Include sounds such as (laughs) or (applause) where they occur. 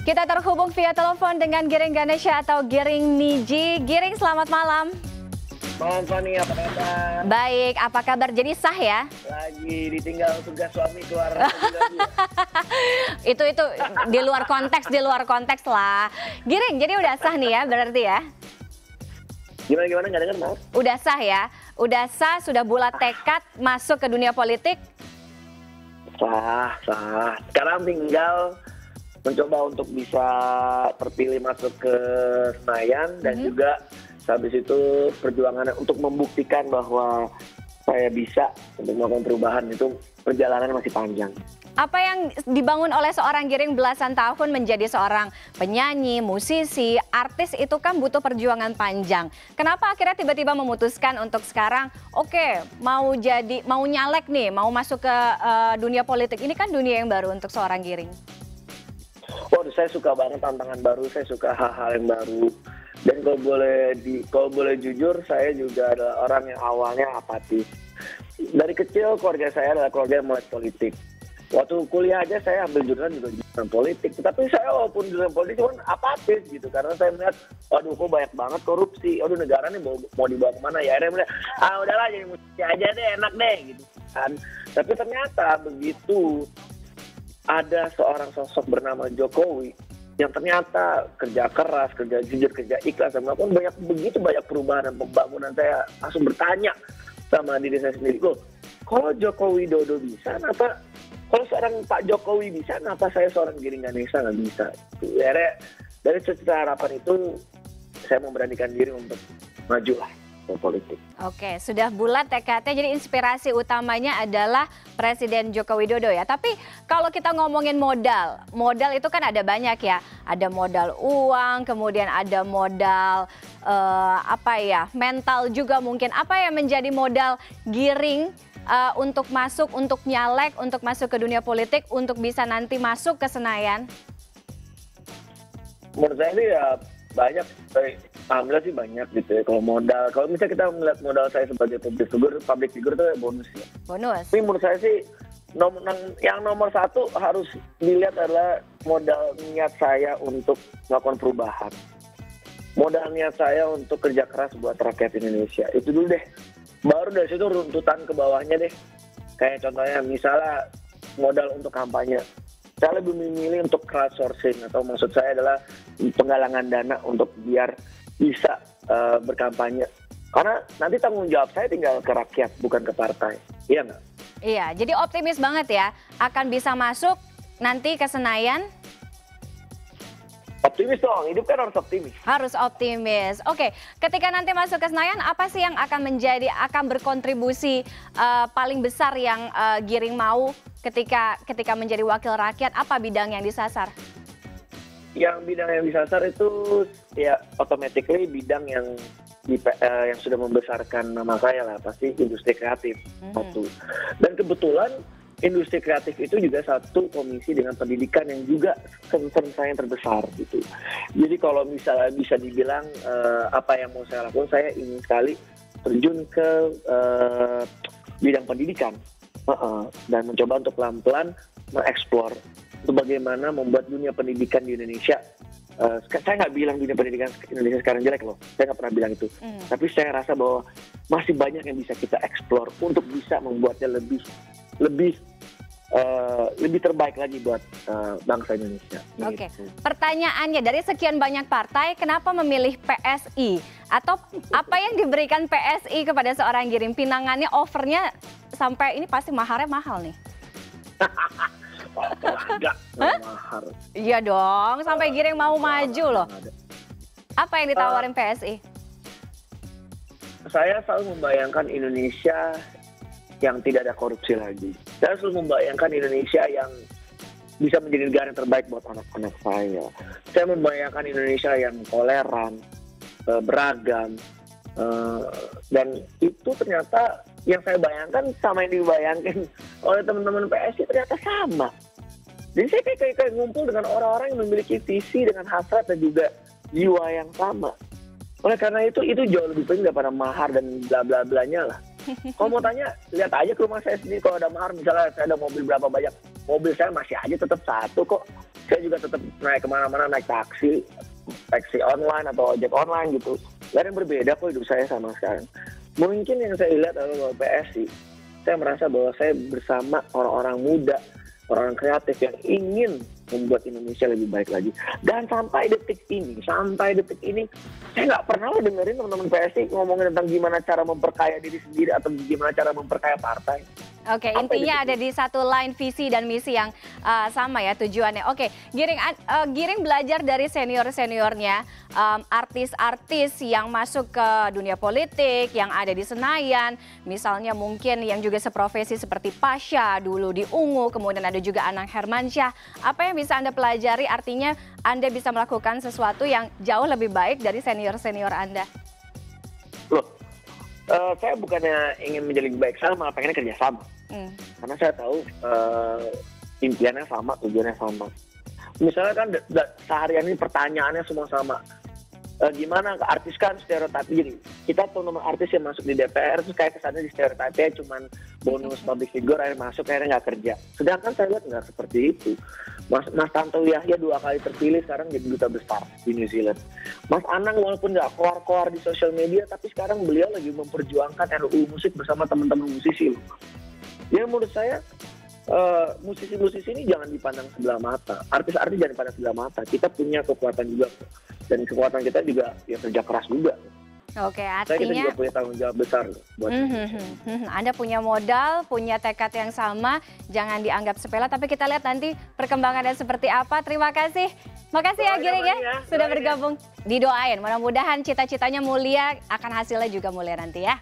Kita terhubung via telepon dengan Giring Ganesha atau Giring Niji. Giring, selamat malam. Malam Fani, apa kabar? Baik, apa kabar? Jadi sah ya? Lagi ditinggal tugas suami keluar. (laughs) itu itu di luar konteks, di luar konteks lah. Giring, jadi udah sah nih ya berarti ya? Gimana gimana nggak dengar mau? Udah sah ya? Udah sah, sudah bulat tekad masuk ke dunia politik? Sah, sah. Sekarang tinggal mencoba untuk bisa terpilih masuk ke Senayan dan Mhm. juga habis itu perjuangan untuk membuktikan bahwa saya bisa untuk melakukan perubahan itu perjalanan masih panjang. Apa yang dibangun oleh seorang Giring belasan tahun menjadi seorang penyanyi, musisi, artis itu kan butuh perjuangan panjang. Kenapa akhirnya tiba-tiba memutuskan untuk sekarang, oke, mau jadi mau nyalek nih, mau masuk ke eh, dunia politik. Ini kan dunia yang baru untuk seorang Giring. Waduh, saya suka banget tantangan baru, saya suka hal-hal yang baru. Dan kalau boleh di, kalau boleh jujur, saya juga adalah orang yang awalnya apatis. Dari kecil keluarga saya adalah keluarga yang melek politik. Waktu kuliah aja saya ambil jurusan juga jurusan politik. Tapi saya walaupun jurusan politik cuma apatis gitu. Karena saya melihat, waduh kok banyak banget korupsi. Waduh negara nih mau, mau dibawa ke mana ya. Akhirnya melihat, ah udahlah jadi musisi aja deh enak deh gitu kan. Tapi ternyata begitu ada seorang sosok bernama Jokowi yang ternyata kerja keras, kerja jujur, kerja ikhlas, dan melakukan banyak begitu banyak perubahan dan pembangunan. Saya langsung bertanya sama diri saya sendiri, kok kalau Jokowi Dodo bisa, kenapa kalau seorang Pak Jokowi bisa, kenapa saya seorang Giring Ganesha nggak bisa? Akhirnya dari cita harapan itu saya memberanikan diri untuk maju lah politik. Oke, sudah bulat tekadnya. Jadi inspirasi utamanya adalah Presiden Joko Widodo ya. Tapi kalau kita ngomongin modal, modal itu kan ada banyak ya. Ada modal uang, kemudian ada modal eh, apa ya, mental juga mungkin. Apa yang menjadi modal giring eh, untuk masuk, untuk nyalek, untuk masuk ke dunia politik, untuk bisa nanti masuk ke Senayan? menurut saya sih ya banyak alhamdulillah sih banyak gitu ya kalau modal. Kalau misalnya kita melihat modal saya sebagai public figure public figure itu bonus ya. Bonus. tapi menurut saya sih nomor yang nomor satu harus dilihat adalah modal niat saya untuk melakukan perubahan. Modal niat saya untuk kerja keras buat rakyat Indonesia. Itu dulu deh. Baru dari situ runtutan ke bawahnya deh. Kayak contohnya misalnya modal untuk kampanye. Saya lebih memilih untuk crowdsourcing atau maksud saya adalah penggalangan dana untuk biar bisa eh, berkampanye karena nanti tanggung jawab saya tinggal ke rakyat bukan ke partai iya nggak Iya, jadi optimis banget ya. Akan bisa masuk nanti ke Senayan optimis dong hidup kan harus optimis Harus optimis. Oke, ketika nanti masuk ke Senayan, apa sih yang akan menjadi akan berkontribusi eh, paling besar yang eh, Giring mau ketika ketika menjadi wakil rakyat? Apa bidang yang disasar? Yang bidang yang disasar itu ya automatically bidang yang di, eh, yang sudah membesarkan nama saya lah pasti industri kreatif Mhm. satu dan kebetulan industri kreatif itu juga satu komisi dengan pendidikan yang juga concern saya yang terbesar gitu jadi kalau misalnya bisa dibilang eh, apa yang mau saya lakukan saya ingin sekali terjun ke eh, bidang pendidikan Heeh. dan mencoba untuk pelan-pelan mengeksplor bagaimana membuat dunia pendidikan di Indonesia sek- saya nggak bilang dunia pendidikan Indonesia sekarang jelek loh saya nggak pernah bilang itu Hmm. tapi saya rasa bahwa masih banyak yang bisa kita eksplor untuk bisa membuatnya lebih lebih eh, lebih terbaik lagi buat eh, bangsa Indonesia Oke. Gitu. Pertanyaannya dari sekian banyak partai, kenapa memilih PSI? Atau apa yang diberikan PSI kepada seorang Giring? Pinangannya, offernya sampai ini pasti maharnya mahal nih. (laughs) Mahar. Iya dong, sampai Giring mau maju loh. Apa yang ditawarin PSI? saya selalu membayangkan Indonesia yang tidak ada korupsi lagi. Saya selalu membayangkan Indonesia yang bisa menjadi negara yang terbaik buat anak-anak saya. Saya membayangkan Indonesia yang toleran, eh, beragam, eh, dan itu ternyata yang saya bayangkan sama yang dibayangkan oleh teman-teman PSI ternyata sama. Jadi saya kayak, kayak, kayak ngumpul dengan orang-orang yang memiliki visi dengan hasrat dan juga jiwa yang sama. Oleh karena itu, itu jauh lebih penting daripada mahar dan bla bla blanya lah. (laughs) Kalau mau tanya, lihat aja ke rumah saya sendiri kalau ada mahar, misalnya saya ada mobil berapa banyak, mobil saya masih aja tetap satu kok. saya juga tetap naik ke mana-mana naik taksi taksi online atau ojek online gitu gak ada yang berbeda kok hidup saya sama sekarang mungkin yang saya lihat adalah PSI saya merasa bahwa saya bersama orang-orang muda orang-orang kreatif yang ingin membuat Indonesia lebih baik lagi. Dan sampai detik ini, sampai detik ini, saya nggak pernah dengerin teman-teman PSI ngomongin tentang gimana cara memperkaya diri sendiri atau gimana cara memperkaya partai. Oke, intinya ada di satu line visi dan misi yang uh, sama ya tujuannya. Oke, Giring uh, Giring belajar dari senior-seniornya, um, artis-artis yang masuk ke dunia politik, yang ada di Senayan, misalnya mungkin yang juga seprofesi seperti Pasha dulu di Ungu, kemudian ada juga Anang Hermansyah. Apa yang bisa Anda pelajari artinya Anda bisa melakukan sesuatu yang jauh lebih baik dari senior-senior Anda? Loh, uh, saya bukannya ingin menjadi lebih baik sama pengennya kerja sama. Mm. karena saya tahu uh, impiannya sama tujuannya sama. Misalnya kan seharian ini pertanyaannya semua sama. Uh, gimana artis kan stereotip jadi kita tuh nomor artis yang masuk di DPR terus kayak kesannya di stereotipnya cuman bonus public figure akhirnya masuk akhirnya nggak kerja. Sedangkan saya lihat nggak seperti itu. Mas, Mas Tanto Yahya dua kali terpilih sekarang jadi duta besar di New Zealand. Mas Anang walaupun nggak keluar-keluar di sosial media tapi sekarang beliau lagi memperjuangkan RUU musik bersama teman-teman musisi loh. Ya menurut saya uh, musisi-musisi ini jangan dipandang sebelah mata. Artis-artis jangan dipandang sebelah mata. Kita punya kekuatan juga. Dan kekuatan kita juga ya kerja keras juga. Oke, artinya Saya juga punya tanggung jawab besar buat mm -hmm, Anda punya modal, punya tekad yang sama, jangan dianggap sepele. Tapi kita lihat nanti perkembangannya seperti apa. Terima kasih, makasih ya Giring ya, ya sudah ya. bergabung. Didoain, mudah-mudahan cita-citanya mulia, akan hasilnya juga mulia nanti ya.